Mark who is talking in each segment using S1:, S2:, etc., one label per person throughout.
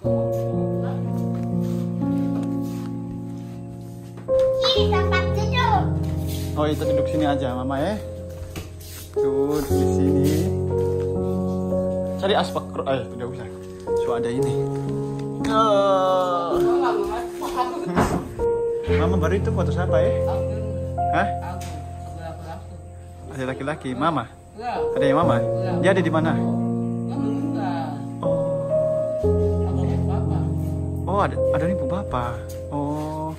S1: Tempat duduk.
S2: Oh itu duduk sini aja mama ya. Tuh duduk di sini. Cari aspak eh tidak usah. So ada ini. Oh. Mama baru itu foto siapa ya? Hah? Ada laki-laki. Mama. Ada yang mama? Dia ada di mana? Oh, ada ada ibu bapak. Oh.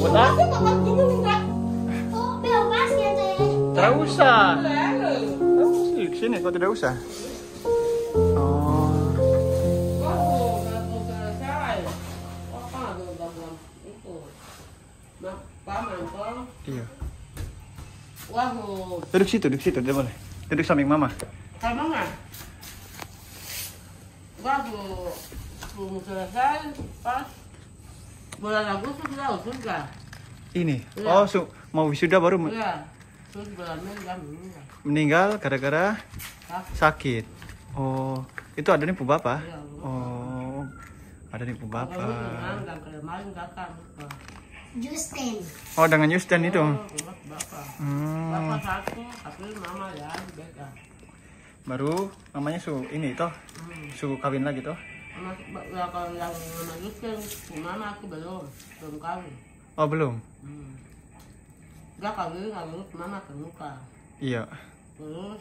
S2: Buat apa?
S1: Aku makan dulu enggak? Oh, ya, Teh.
S2: Tidak usah. Tidak usah. Sini kau tidak usah. Oh. Iya.
S3: Wahoo,
S2: Duduk situ, duduk situ, tidak boleh. Duduk samping mama.
S3: kalau Wahoo, belum selesai, pas bulan Agustus sudah sudah.
S2: Ini.
S3: Iya.
S2: Oh, su mau wisuda baru men-
S3: Ya, terus bulan Mei kan meninggal.
S2: meninggal gara-gara
S3: Sakit.
S2: sakit. Oh, itu ada nih bapak.
S3: Iya, Bu.
S2: Oh, ada nih
S3: Kalau
S2: bapak.
S1: Justin.
S2: Oh, dengan Yusten itu.
S3: Oh, bapak.
S2: Hmm,
S3: Bapak satu, tapi mama ya beda.
S2: Baru namanya su ini toh,
S3: Hmm.
S2: su kawin lagi toh.
S3: Ya kalau yang mama Yusuf, mama aku belum, belum kawin.
S2: Oh, belum.
S3: Hmm. Dia kawin, mama ke muka.
S2: Iya.
S3: Terus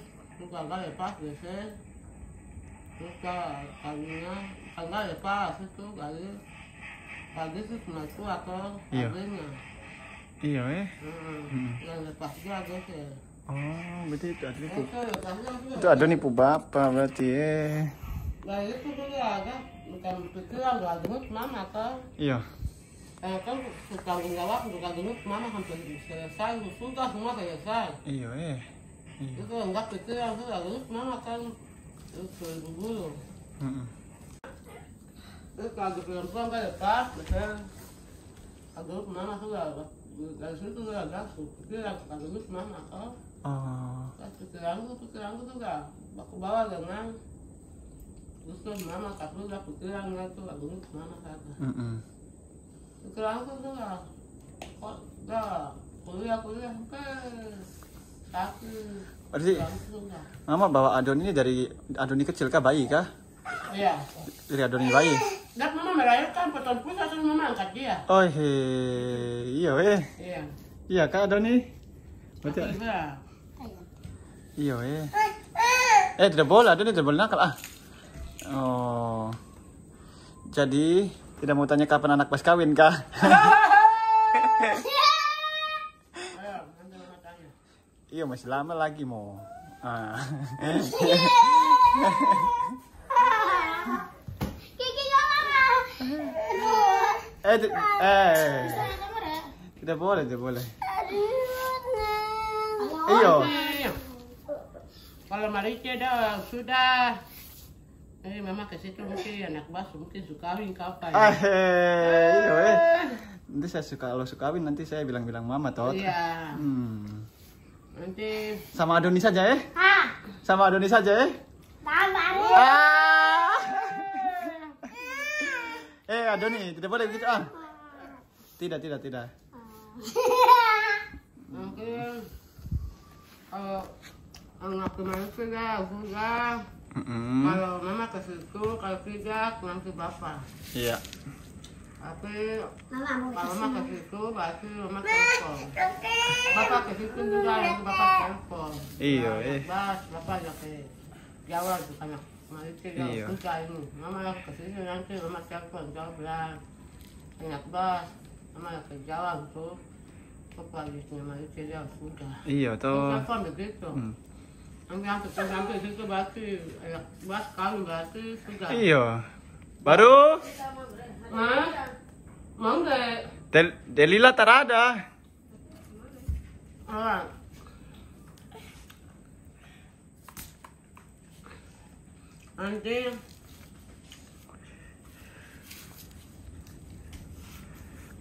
S3: gak lepas biasa. Terus dia kawinnya, kagak lepas itu kali. Pagi itu cuma itu atau
S2: Iya. Iya, eh.
S3: Hmm.
S2: Hmm.
S3: Yang lepas dia biasa.
S2: Oh, berarti itu ada nipu.
S3: Itu dia.
S2: Itu ada nipu bapak berarti eh.
S3: Nah itu juga ada, bukan pikiran gak gemuk mama kan.
S2: Iya.
S3: Eh kan tanggung jawab bukan gemuk mama hampir selesai, sudah semua selesai.
S2: Iya, eh. Iya.
S3: Itu enggak pikiran sudah gemuk mama kan. Itu dulu. Terus kalau perempuan kan lepas, betul. Mama sudah dari situ sudah langsung pikiran kalau gemuk mama.
S2: Oh.
S3: Pikiranku, pikiranku juga aku bawa dengan Terus tuh mama tak sudah pikirannya tuh lagu gemuk mama kata.
S2: Mm-mm.
S3: Pikiranku tuh lah, kok dah kuliah kuliah sampai sakit.
S2: Berarti. Mama bawa Adon ini dari Adoni kecil kah bayi kah?
S3: Iya.
S2: Dari Adoni bayi.
S3: Dan mama melahirkan potong pusat terus mama angkat dia.
S2: Oh he, iya eh.
S3: Iya.
S2: Iya kak Adoni. Berarti
S3: Iya.
S2: Iya eh. Eh tidak boleh Adoni tidak boleh nakal ah. Oh. Jadi tidak mau tanya kapan anak pas kawin kah? Iya masih lama lagi mau. Ah. Eh, eh, tidak boleh, tidak boleh. Iya.
S3: Kalau Marice dah sudah Eh, mama ke situ mungkin anak bas mungkin suka kawin kapan.
S2: Ah, iya eh. Nanti saya suka kalau suka kawin nanti saya bilang-bilang mama toh.
S3: Iya.
S2: Hmm.
S3: Nanti
S2: Sama Adoni saja eh.
S1: Ah,
S2: Sama Adoni saja eh.
S1: tambah.
S2: Ah. eh Adoni, tidak boleh begitu ah. Tidak, tidak, tidak.
S3: mungkin kalau anak kemarin sudah sudah
S2: Mm-mm.
S3: kalau mama ke situ kalau tidak nanti bapak.
S2: Iya.
S3: Tapi
S1: Mama
S3: kalau mama ke situ berarti mama telepon. Bapak ke situ juga nanti bapak telepon.
S2: Iya,
S3: Nah,
S2: eh.
S3: Bas, bapak ya ke Jawa tuh kan Marice
S2: Iya.
S3: Jawa sudah ini. Mama ke situ nanti mama telepon Jawa bilang enak bas. Mama ke Jawa tuh. Kepalanya Marice Jawa sudah.
S2: Iya toh.
S3: Telepon begitu.
S2: Hmm. Iya. Baru
S3: Hah? Mau nggak?
S2: Del Delila tak ada.
S3: Ah. Nanti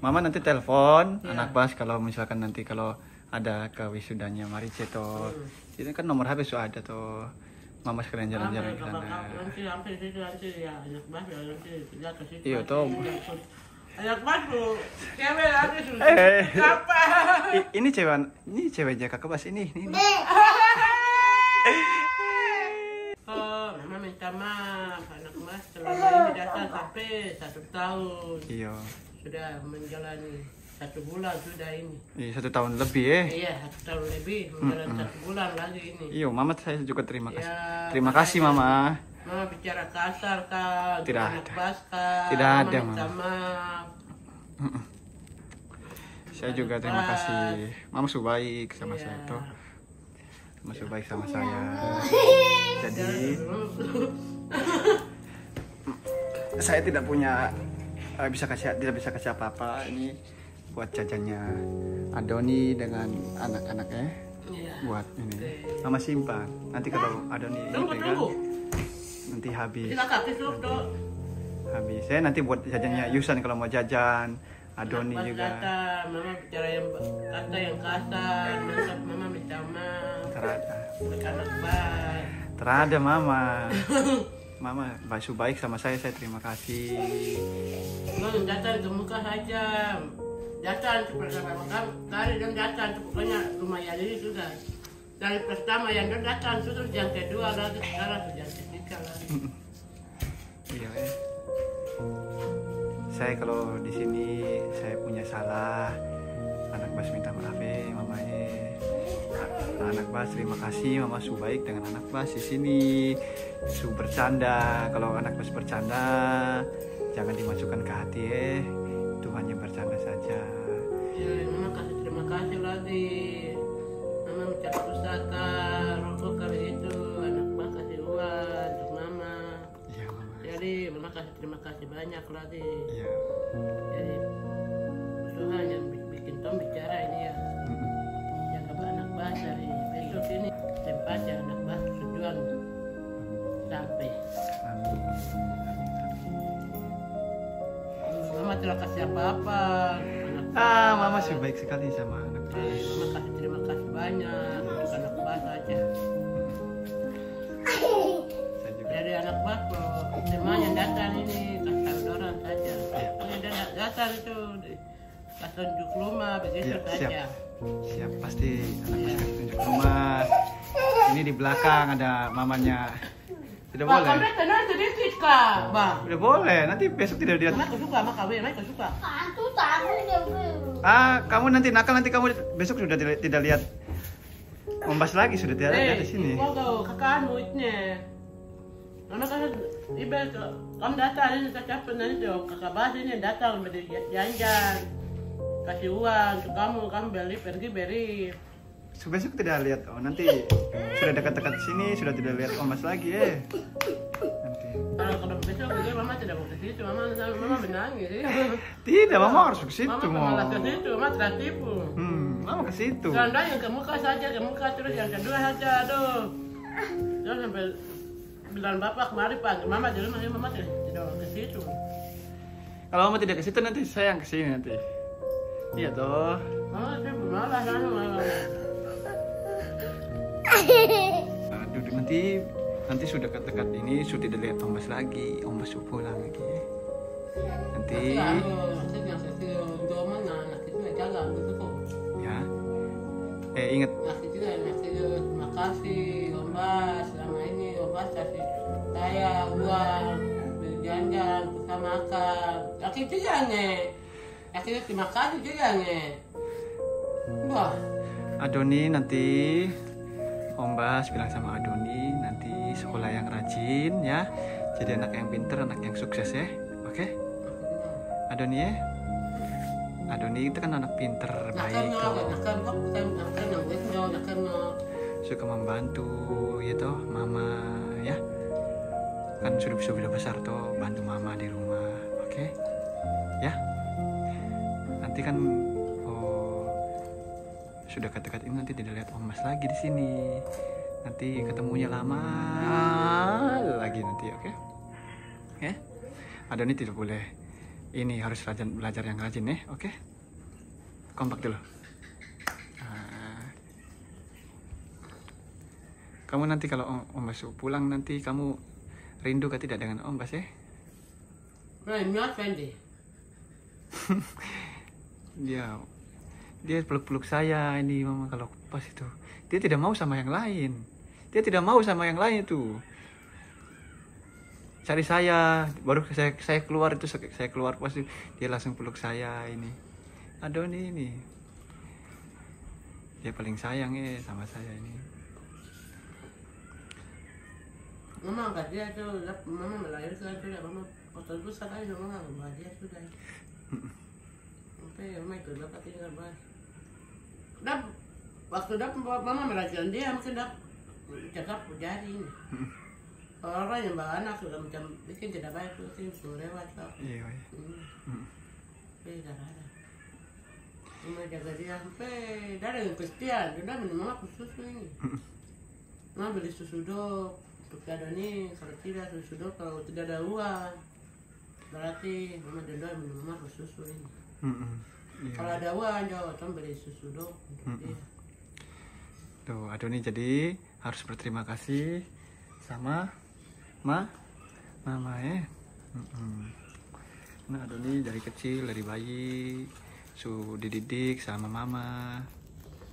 S2: Mama nanti telepon
S3: Iya.
S2: anak bas kalau misalkan nanti kalau ada ke wisudanya Marice toh. Itu kan nomor HP sudah ada tuh. mama sekalian jalan-jalan ke sana
S3: ya ya.
S2: Iya,
S3: ikut. Anak bas tuh cewek lagi sudah.
S2: Eh.
S3: Apa?
S2: I- ini cewek ini ceweknya kakak bas ini, ini.
S1: B.
S3: Oh, mama minta maaf anak mas selama ini datang sampai satu tahun
S2: iya
S3: sudah menjalani satu bulan sudah ini.
S2: iya satu tahun lebih ya
S3: Iya satu tahun lebih menjalani satu bulan lagi ini.
S2: iya mama saya juga terima kasih.
S3: Ya,
S2: terima kasih mama.
S3: Mama bicara kasar kan,
S2: Tidak ada. Tidak
S3: Mama
S2: ada, Mama.
S3: maaf.
S2: saya juga terima kasih. Mama sudah baik sama
S3: Iya.
S2: saya tuh mama sudah baik sama saya. Jadi saya tidak punya eh, bisa kasih tidak bisa kasih apa-apa ini buat jajannya Adoni dengan anak-anaknya
S3: Iya.
S2: buat ini mama simpan nanti kalau Adoni
S3: Tunggu,
S2: pegang
S3: tunggu.
S2: nanti habis
S3: dong.
S2: habis saya nanti buat jajannya Yusan kalau mau jajan Adoni
S3: bas
S2: juga
S3: datang, mama bicara yang kata yang kasar, mama, mama minta maaf.
S2: terada
S3: anak bas.
S2: terada mama mama baik baik sama saya saya terima kasih
S3: Bang, datang ke muka saja. Datang seperti pertama kali dan datang pokoknya lumayan ini sudah. Dari pertama yang dia datang terus yang kedua lagi sekarang sudah yang ketiga lagi.
S2: iya eh. saya kalau di sini saya punya salah anak bas minta maaf ya mama eh. anak bas terima kasih mama su baik dengan anak bas di sini su bercanda kalau anak bas bercanda jangan dimasukkan ke hati eh bercanda saja
S3: Ya, mama kasih terima kasih lagi. Mama minta pusaka, rokok kali itu, anak mama kasih uang untuk mama.
S2: iya mama
S3: Jadi mama kasih terima kasih banyak lagi.
S2: iya
S3: Jadi Tuhan yang bi- bikin Tom bicara ini ya.
S2: Mm-mm.
S3: Jaga anak bahas dari besok ini tempatnya anak bahas tujuan sampai. Tidak kasih apa-apa.
S2: Ah mama sih baik sekali sama anak bas
S3: Mama kasih terima kasih banyak. Untuk anak bahas aja. dari anak bako semuanya datang ini kasih orang saja. Ini dia dat- datang itu kasih tunjuk rumah begitu
S2: Iya,
S3: saja.
S2: siap. siap pasti anak bas kasih tunjuk rumah. Ini di belakang ada mamanya tidak
S3: Pak,
S2: boleh.
S3: kamu tenang sedikit kak, bang.
S2: tidak boleh. Nanti besok tidak lihat
S3: Mereka suka sama kawin, mereka suka.
S1: Aku tahu dia
S2: ah kamu nanti nakal nanti kamu besok sudah tidak, tidak lihat. Membas lagi sudah tidak ada di sini.
S3: kau kau kakakmu itu Mama kan iba kamu datang ini saya capek nanti tuh kakak bahas ini datang beli jajan kasih uang untuk kamu kamu beli pergi beri
S2: besok tidak lihat. Oh nanti sudah dekat-dekat sini sudah tidak lihat. Omas lagi eh. Nanti.
S3: Kalau kalau besok begini mama tidak mau ke situ. Mama mama menangis
S2: tidak mama harus ke situ
S3: mama malah ke situ mama tertipu
S2: hmm mama ke situ.
S3: Ganda yang ke muka saja, ke muka terus yang kedua saja, aduh. Terus sampai bilang bapak kemari panggil mama di rumah, ya, mama tidak tidak ke situ.
S2: kalau mama tidak ke situ nanti saya yang ke sini nanti. Iya toh.
S3: Mama sih malah kan malah.
S2: Duduk nanti nanti sudah dekat-dekat ini sudah tidak lihat omas lagi sudah pulang lagi nanti ya eh ingat
S3: Anak itu anak itu terima kasih Ombas selama ini Ombas kasih saya uang beli jajan kita makan. Laki itu jangan. Laki itu terima kasih juga jangan. Wah.
S2: Adoni nanti Om Bas bilang sama Adoni nanti sekolah yang rajin ya. Jadi anak yang pinter anak yang sukses ya. Oke? Adoni ya? Adoni itu kan anak pinter baik tuh. suka membantu ya toh mama ya. Kan sudah bisa sudah besar toh bantu mama di rumah oke? Ya? Nanti kan sudah dekat ini nanti tidak lihat Om Mas lagi di sini nanti ketemunya lama lagi nanti oke ya ada ini tidak boleh ini harus rajin belajar yang rajin ya oke kompak dulu Ah. kamu nanti kalau Om, Om Bas pulang nanti kamu rindu ke tidak dengan Om Bas ya?
S3: Nah, ini apa ini?
S2: Dia peluk-peluk saya ini mama kalau pas itu. Dia tidak mau sama yang lain. Dia tidak mau sama yang lain itu. Cari saya, baru saya saya keluar itu saya keluar pas itu, dia langsung peluk saya ini. Aduh ini ini. Dia paling sayang ya sama saya ini.
S3: Mama angkat dia tuh, mama melahirkan ya mama waktu itu sekali mama nggak bahagia sudah. Sampai mama itu dapat tinggal bahas. Dap, waktu dap mama melahirkan dia mungkin dap cakap jari ini. Orang yang bawa anak sudah macam bikin tidak baik tuh, mungkin suruh lewat kok.
S2: Iya, iya.
S3: Hmm. Tapi tidak ada. Mama jaga dia sampai dari yang Kristian, sudah minum mama susu ini. Mama beli susu dok untuk ada nih kalau tidak susu dok kalau tidak ada uang berarti mama denda minum mama susu ini.
S2: Iya.
S3: Kalau ada uang jauh kan beli susu
S2: Mm-mm.
S3: dia.
S2: Tuh, aduh nih jadi harus berterima kasih sama ma mama ya. Nah, aduh nih dari kecil dari bayi su dididik sama mama.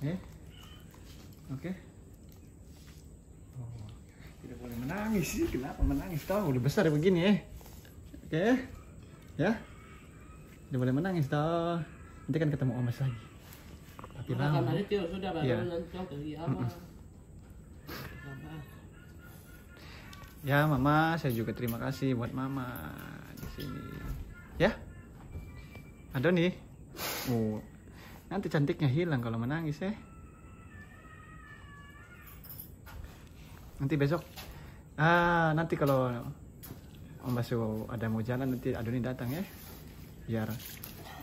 S2: Ya. Oke. Oh, tidak boleh menangis sih. Kenapa menangis? Tahu udah besar begini ya. Oke. Ya. Tidak boleh menangis toh. Nanti kan ketemu Omas lagi. Tapi lama.
S3: sudah baru? Apa?
S2: Ya, Mama, saya juga terima kasih buat Mama di sini. Ya. Ada nih. Oh. Nanti cantiknya hilang kalau menangis ya. Nanti besok ah nanti kalau Om Basu ada mau jalan nanti Adoni datang ya. Biar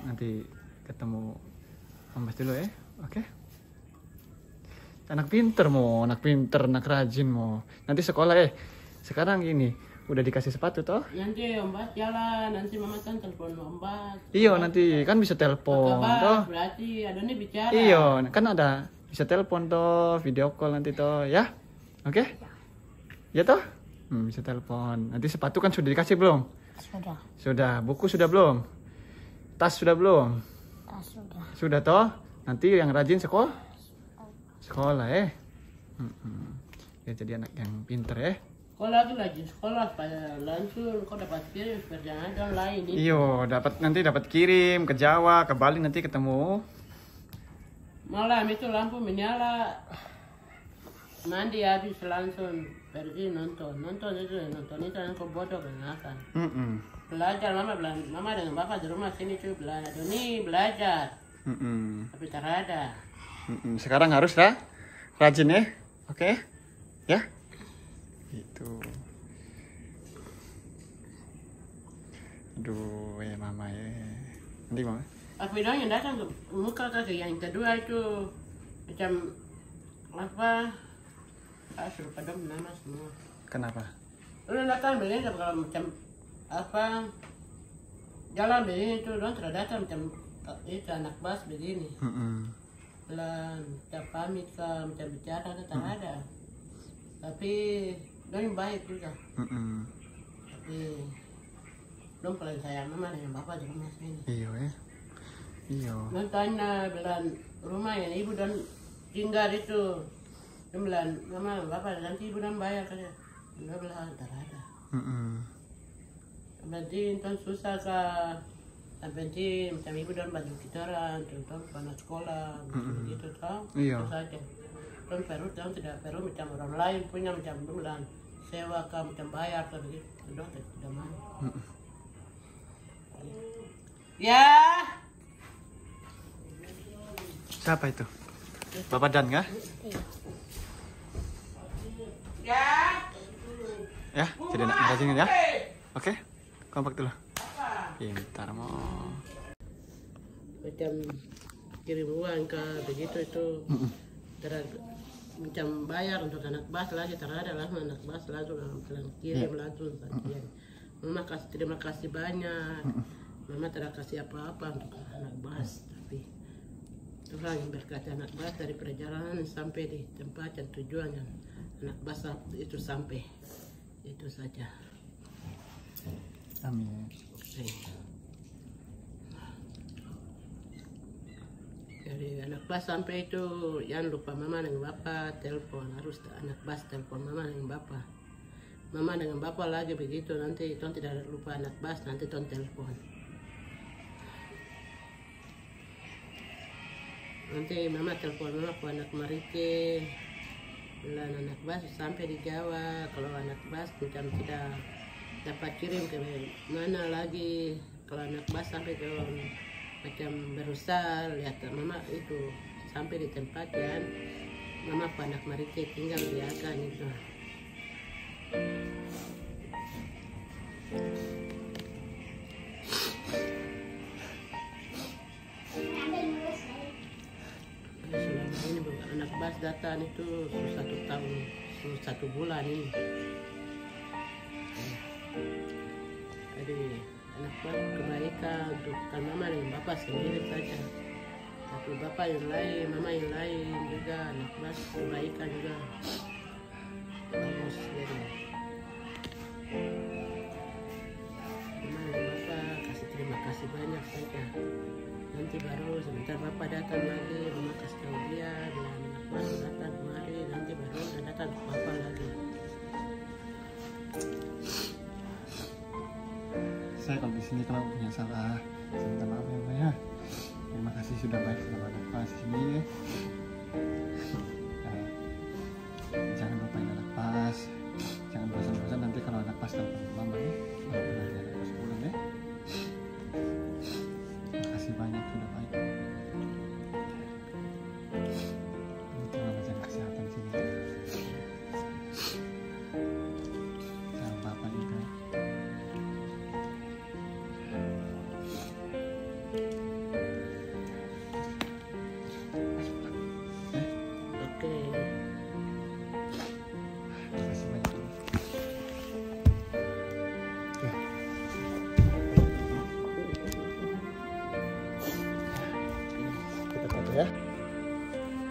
S2: nanti ketemu Om Bas dulu ya. Oke. Anak pinter mo, anak pinter, anak rajin mo. Nanti sekolah eh. Sekarang ini udah dikasih sepatu toh?
S3: Nanti Om Bas jalan, nanti mama kan telepon Om Bas.
S2: Iya nanti kan bisa telepon
S3: Kabar,
S2: toh.
S3: berarti ada nih bicara.
S2: Iya kan ada bisa telepon toh, video call nanti toh ya. Oke? Ya toh? Hmm, bisa telepon. Nanti sepatu kan sudah dikasih belum?
S1: Sudah,
S2: Sudah. Buku sudah belum? Tas sudah belum?
S1: Sudah.
S2: Sudah toh? Nanti yang rajin sekolah? Sekolah eh. Hmm, hmm. Ya jadi anak yang pinter ya.
S3: Sekolah tuh lagi sekolah pada langsung kau dapat kirim perjalanan lain nih.
S2: Iyo, dapat nanti dapat kirim ke Jawa, ke Bali nanti ketemu.
S3: Malam itu lampu menyala. Mandi habis langsung pergi nonton. Nonton itu nonton itu yang kau bodoh kenakan.
S2: Mm-mm.
S3: Belajar mama bilang, mama dengan bapak di rumah sini cuy belajar. Doni belajar,
S2: Mm-mm.
S3: tapi tak ada.
S2: Mm-mm. Sekarang harus lah rajin ya, oke? Ya, itu. Aduh, ya mama ya. Nanti mama.
S3: Aku bilang yang datang ke muka kaki yang kedua itu macam apa? Ah, suruh pada nama semua.
S2: Kenapa?
S3: Udah datang begini kalau macam apa? Jalan begini itu dong tidak datang macam itu anak bas begini. Pelan, macam pamit kah, macam bicara itu tak ada. Tapi dong baik juga. Tapi dong paling sayang mama dengan bapak di rumah sini.
S2: Iyo ya. Iyo.
S3: Dong tanya bilang rumah yang ibu dan tinggal itu. Dia bilang mama bapak nanti ibu dan bayar kan. Dia bilang tak ada. Berarti itu susah kah? Berarti macam ibu dan baju kita orang, contoh panas sekolah, gitu tau?
S2: Iya.
S3: Itu saja. Kan perlu tahu tidak perlu macam orang lain punya macam bulan sewa kah macam bayar kah begitu. Dong tidak mau. Ya.
S2: Siapa itu? Bapak Dan kah?
S3: Ya.
S2: Ya, jadi rajin ya. Oke, kompak dulu. Pintar mo.
S3: Macam kirim uang ke begitu itu. Terus macam bayar untuk anak bas lagi tak ada lah anak bas langsung langsung kirim langsung bagian. Mama kasih terima kasih banyak. Mama tidak kasih apa-apa untuk anak bas tapi Tuhan yang berkati anak bas dari perjalanan sampai di tempat yang tujuan yang anak basah itu sampai itu saja
S2: Amin.
S3: Jadi anak bas sampai itu jangan lupa mama dengan bapak telepon harus anak bas telepon mama dengan bapak. Mama dengan bapak lagi begitu nanti ton tidak lupa anak bas nanti ton telepon. Nanti mama telepon mama ke anak Marike bilang anak bas sampai di Jawa kalau anak bas macam tidak dapat kirim ke mana lagi? Kalau anak bas sampai ke macam berusaha lihat mama itu sampai di tempat ya mama ke anak Marike tinggal di akan itu. Selama ini anak bas datang itu satu tahun satu bulan ini jadi anak kebaikan untuk kan mama dan bapak sendiri saja. Tapi bapak yang lain mama yang lain juga anak kebaikan juga
S2: Saya kalau di sini kalau punya salah, saya minta maaf ya, Mbak ya. Terima kasih sudah baik sama anak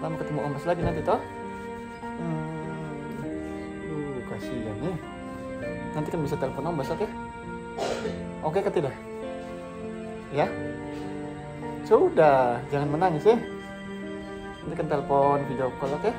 S2: Lama ketemu Om Bas lagi nanti toh. Hmm. Duh, kasihan ya. Nanti kan bisa telepon Om Bas oke? Oke ke tidak? Ya? Sudah, jangan menangis ya. Nanti kan telepon video call oke?